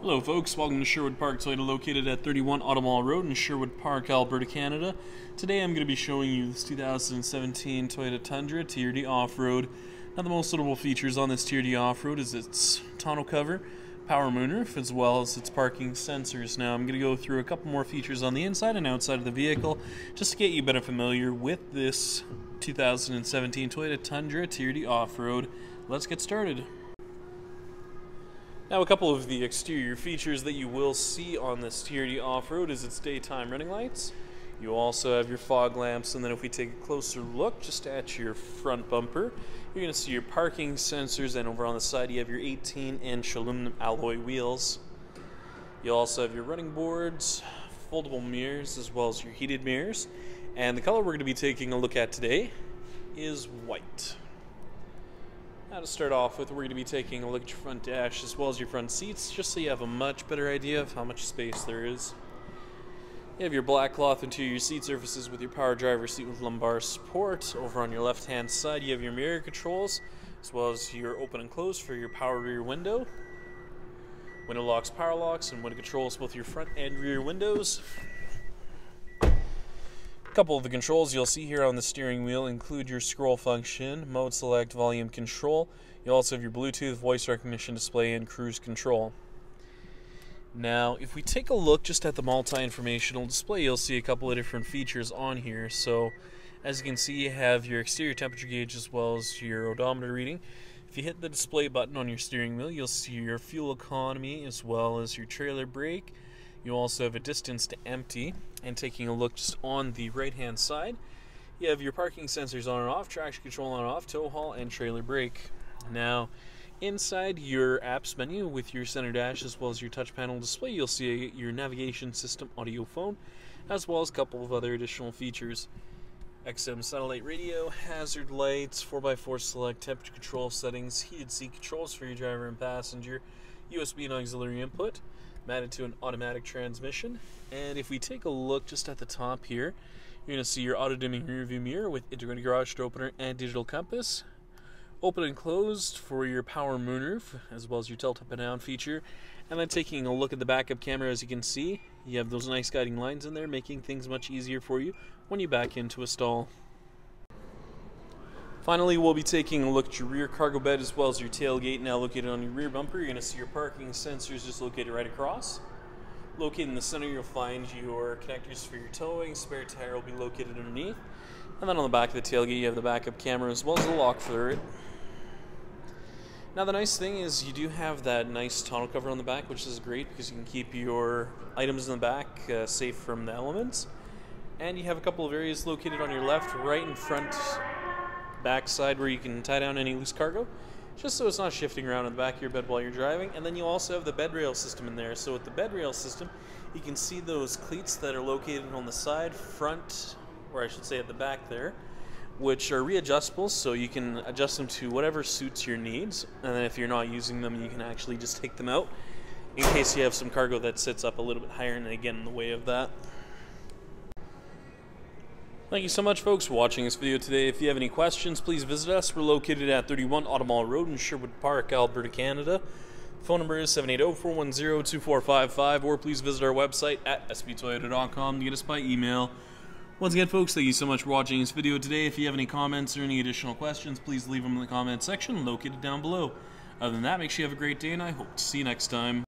Hello folks, welcome to Sherwood Park Toyota located at 31 Automall Road in Sherwood Park, Alberta, Canada. Today I'm going to be showing you this 2017 Toyota Tundra TRD Off-Road. Now the most notable features on this TRD Off-Road is its tonneau cover, power moonroof, as well as its parking sensors. Now I'm going to go through a couple more features on the inside and outside of the vehicle just to get you better familiar with this 2017 Toyota Tundra TRD Off-Road. Let's get started. Now, a couple of the exterior features that you will see on this TRD off-road is its daytime running lights. You also have your fog lamps, and then if we take a closer look just at your front bumper, you're going to see your parking sensors, and over on the side you have your 18-inch aluminum alloy wheels. You also have your running boards, foldable mirrors, as well as your heated mirrors. And the color we're going to be taking a look at today is white. Now to start off with, we're going to be taking a look at your front dash as well as your front seats, just so you have a much better idea of how much space there is. You have your black cloth interior seat surfaces with your power driver seat with lumbar support. Over on your left hand side, you have your mirror controls, as well as your open and close for your power rear window. Window locks, power locks, and window controls both your front and rear windows couple of the controls you'll see here on the steering wheel include your scroll function, mode select, volume control. You also have your Bluetooth, voice recognition display, and cruise control. Now, if we take a look just at the multi-informational display, you'll see a couple of different features on here. So, as you can see, you have your exterior temperature gauge as well as your odometer reading. If you hit the display button on your steering wheel, you'll see your fuel economy as well as your trailer brake, you also have a distance to empty. And taking a look just on the right hand side, you have your parking sensors on and off, traction control on and off, tow haul, and trailer brake. Now, inside your apps menu with your center dash as well as your touch panel display, you'll see your navigation system audio phone, as well as a couple of other additional features. XM satellite radio, hazard lights, 4x4 select temperature control settings, heated seat controls for your driver and passenger, USB and auxiliary input, mounted to an automatic transmission. And if we take a look just at the top here, you're going to see your auto dimming rear view mirror with integrated garage door opener and digital compass. Open and closed for your power moonroof, as well as your tilt up and down feature. And then taking a look at the backup camera, as you can see, you have those nice guiding lines in there, making things much easier for you when you back into a stall. Finally, we'll be taking a look at your rear cargo bed as well as your tailgate now located on your rear bumper. You're going to see your parking sensors just located right across. Located in the center, you'll find your connectors for your towing. Spare tire will be located underneath. And then on the back of the tailgate, you have the backup camera as well as the lock for it. Now the nice thing is you do have that nice tonneau cover on the back, which is great because you can keep your items in the back uh, safe from the elements. And you have a couple of areas located on your left, right in front backside where you can tie down any loose cargo, just so it's not shifting around in the back of your bed while you're driving. And then you also have the bed rail system in there. So with the bed rail system, you can see those cleats that are located on the side, front, or I should say at the back there, which are readjustable, so you can adjust them to whatever suits your needs. And then if you're not using them, you can actually just take them out in case you have some cargo that sits up a little bit higher and get in the way of that. Thank you so much, folks, for watching this video today. If you have any questions, please visit us. We're located at 31 Automall Road in Sherwood Park, Alberta, Canada. Phone number is 780-410-2455, or please visit our website at sbtoyota.com to get us by email. Once again, folks, thank you so much for watching this video today. If you have any comments or any additional questions, please leave them in the comment section located down below. Other than that, make sure you have a great day, and I hope to see you next time.